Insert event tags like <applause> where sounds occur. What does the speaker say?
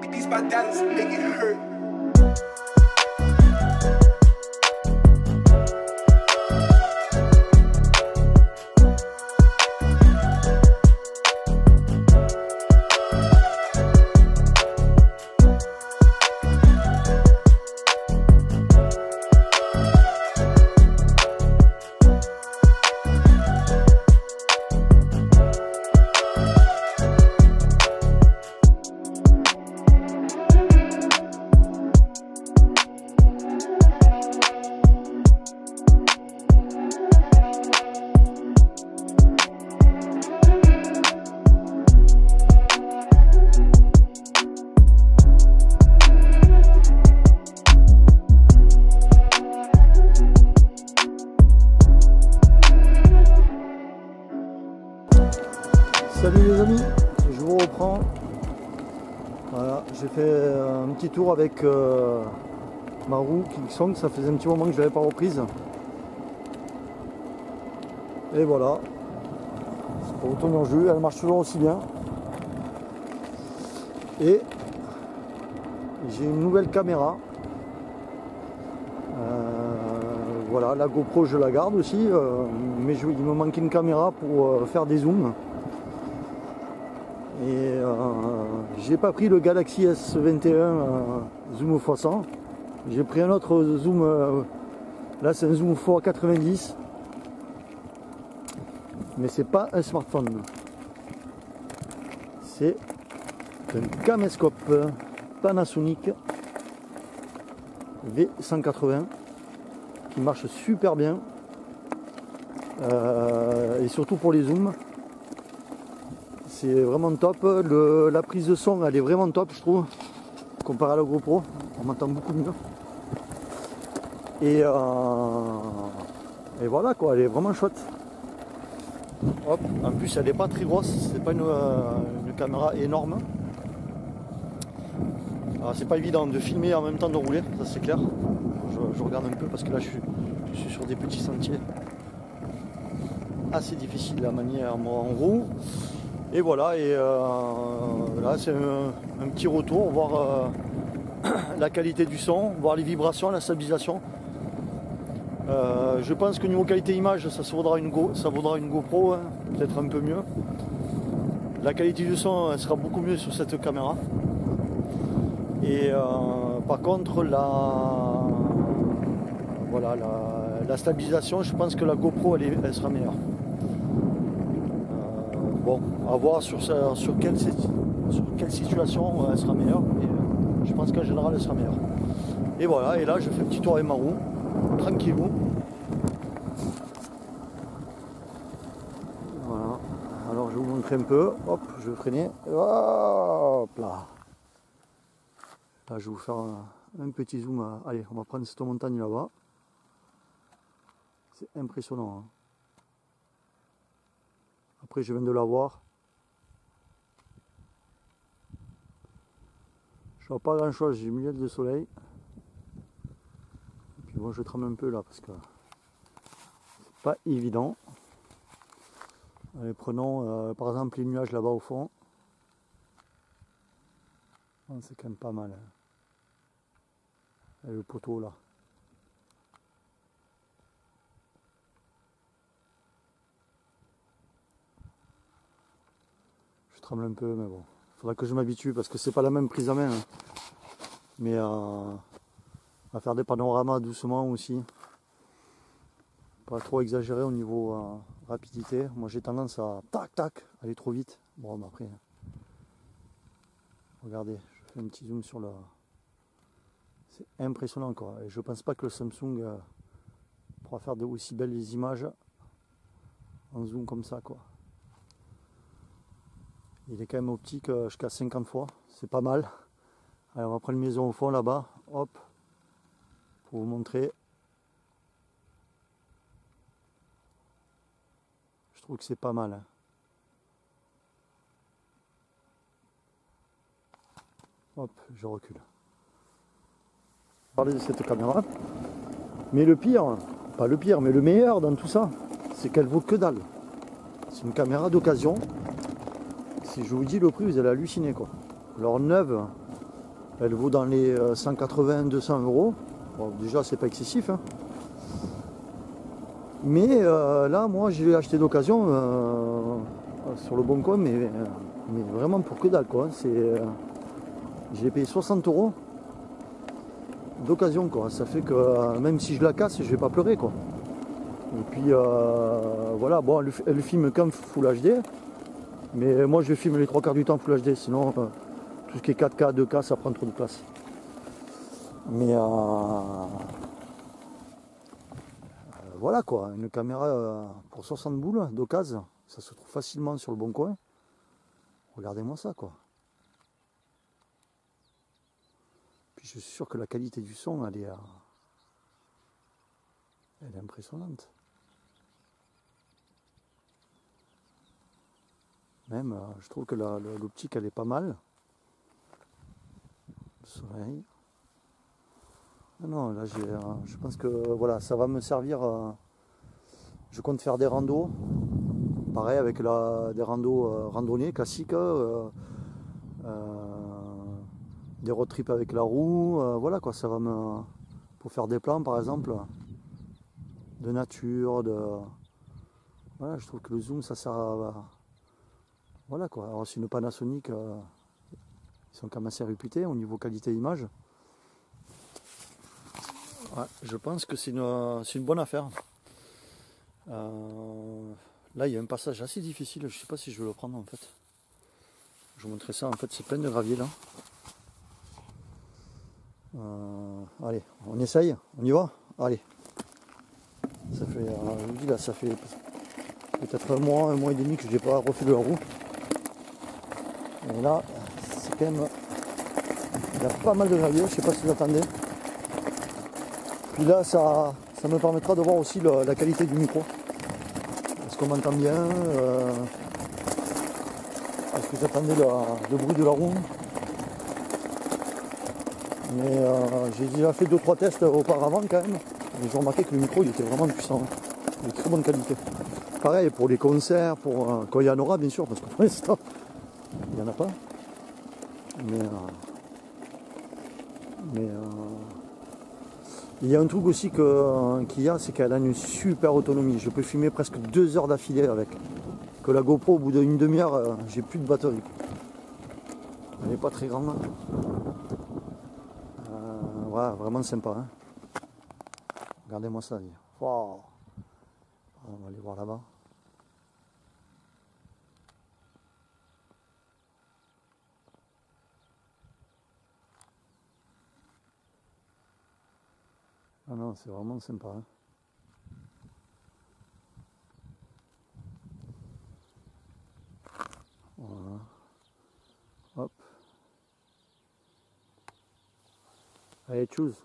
These my daddies make it hurt. Tour avec ma roue Kingsong, ça faisait un petit moment que je l'avais pas reprise. Et voilà, c'est pour retourner en jeu, elle marche toujours aussi bien. Et j'ai une nouvelle caméra. Euh, voilà, la GoPro je la garde aussi, euh, mais il me manque une caméra pour euh, faire des zooms. Et euh, j'ai pas pris le Galaxy S21 euh, zoom x100. J'ai pris un autre zoom. euh, là, c'est un zoom x90. Mais c'est pas un smartphone. C'est un caméscope Panasonic V180 qui marche super bien. Euh, et surtout pour les zooms. C'est vraiment top. Le- la prise de son, elle est vraiment top, je trouve. Comparé à la GoPro, on m'entend beaucoup mieux. Et, euh, et voilà quoi, elle est vraiment chouette. En plus, elle n'est pas très grosse. C'est pas une, euh, caméra énorme. C'est pas évident de filmer en même temps de rouler, ça c'est clair. Je, regarde un peu parce que là, je suis, je suis sur des petits sentiers assez difficiles à manier en, en roue. Et voilà, et euh, là c'est un, petit retour, voir euh, <clears throat> la qualité du son, voir les vibrations, la stabilisation. Euh, je pense que niveau qualité image, ça, vaudra une Go, ça vaudra une GoPro, hein, peut-être un peu mieux. La qualité du son sera beaucoup mieux sur cette caméra. Et par contre, la, voilà, la, stabilisation, je pense que la GoPro elle sera meilleure. À voir sur, sur, quelle, sur quelle situation euh, elle sera meilleure. mais, euh, je pense qu'en général, elle sera meilleure. Et voilà, et là, je fais un petit tour avec ma roue, tranquillou. Voilà, alors je vous montrer un peu. Hop, je vais freiner. Hop là. Là, je vais vous faire un, petit zoom. Allez, on va prendre cette montagne là-bas. C'est impressionnant. hein. Après, je viens de la voir. Je vois pas grand chose, j'ai mis de soleil. Et puis bon, je trame un peu là parce que c'est pas évident. Allez, prenons euh, par exemple les nuages là-bas au fond. C'est quand même pas mal. hein. Le poteau là. Je un peu, mais bon. Faudra que je m'habitue parce que c'est pas la même prise à main. hein. Mais euh, à faire des panoramas doucement aussi. Pas trop exagérer au niveau euh, rapidité. Moi j'ai tendance à tac tac aller trop vite. Bon mais après. Regardez, je fais un petit zoom sur le. C'est impressionnant quoi. Et je pense pas que le Samsung euh, pourra faire de aussi belles images en zoom comme ça quoi. Il est quand même optique euh, jusqu'à 50 fois, c'est pas mal. Allez, on va prendre une maison au fond là-bas, hop, pour vous montrer. Je trouve que c'est pas mal. hein. Hop, je recule. Parler de cette caméra. Mais le pire, pas le pire, mais le meilleur dans tout ça, c'est qu'elle vaut que dalle. C'est une caméra d'occasion. Si je vous dis le prix, vous allez halluciner quoi. Alors neuve, Elle vaut dans les 180-200 euros. Bon, déjà, c'est pas excessif. hein. Mais euh, là, moi, je l'ai acheté d'occasion euh, sur le bon coin, mais, euh, vraiment pour que dalle, quoi. C'est, euh, j'ai payé 60 euros d'occasion, quoi. Ça fait que euh, même si je la casse, je vais pas pleurer, quoi. Et puis euh, voilà, bon, elle, elle filme qu'en Full HD, mais moi, je filme les trois quarts du temps Full HD, sinon euh, tout ce qui est 4K, 2K, ça prend trop de place. Mais euh, voilà quoi, une caméra euh, pour 60 boules d'occasion, ça se trouve facilement sur le bon coin. Regardez-moi ça quoi. Puis je suis sûr que la qualité du son, euh, elle est impressionnante. Même, euh, je trouve que l'optique, elle est pas mal. Le soleil. Ah Non, là, j'ai, euh, je pense que voilà, ça va me servir. euh, je compte faire des randos. Pareil, avec la, des randos randonnées classiques. des road trips avec la roue. voilà quoi, ça va me. Pour faire des plans, par exemple, de nature, de. Voilà, je trouve que le zoom, ça sert à. Voilà quoi. Alors, c'est une Panasonic. euh, ils sont quand même assez réputés au niveau qualité image. Ouais, je pense que c'est une, une bonne affaire. Euh, là, il y a un passage assez difficile. Je sais pas si je vais le prendre en fait. Je vous montrerai ça. En fait, c'est plein de gravier là. Euh, allez, on essaye. On y va Allez. Ça fait, là, ça fait peut-être un mois, un mois et demi que je n'ai pas refait de la roue. Et là, c'est quand même. Il y a pas mal de gravier. Je sais pas si vous attendez. Puis là, ça, ça me permettra de voir aussi la qualité du micro. Est-ce qu'on m'entend bien euh, Est-ce que vous attendez le, bruit de la roue? Mais euh, j'ai déjà fait 2-3 tests auparavant quand même. Et j'ai remarqué que le micro était vraiment puissant. De très bonne qualité. Pareil pour les concerts, pour euh, quand il y en aura bien sûr, parce que pour l'instant, n'y en a pas. Mais, euh, mais euh, il y a un truc aussi euh, qu'il y a, c'est qu'elle a une super autonomie. Je peux filmer presque deux heures d'affilée avec. Que la GoPro, au bout d'une demi-heure, j'ai plus de batterie. Elle n'est pas très grande. Euh, vraiment sympa. hein. Regardez-moi ça. On va aller voir là-bas. Ah non, c'est vraiment sympa. hein. Voilà. Hop. Allez, choose.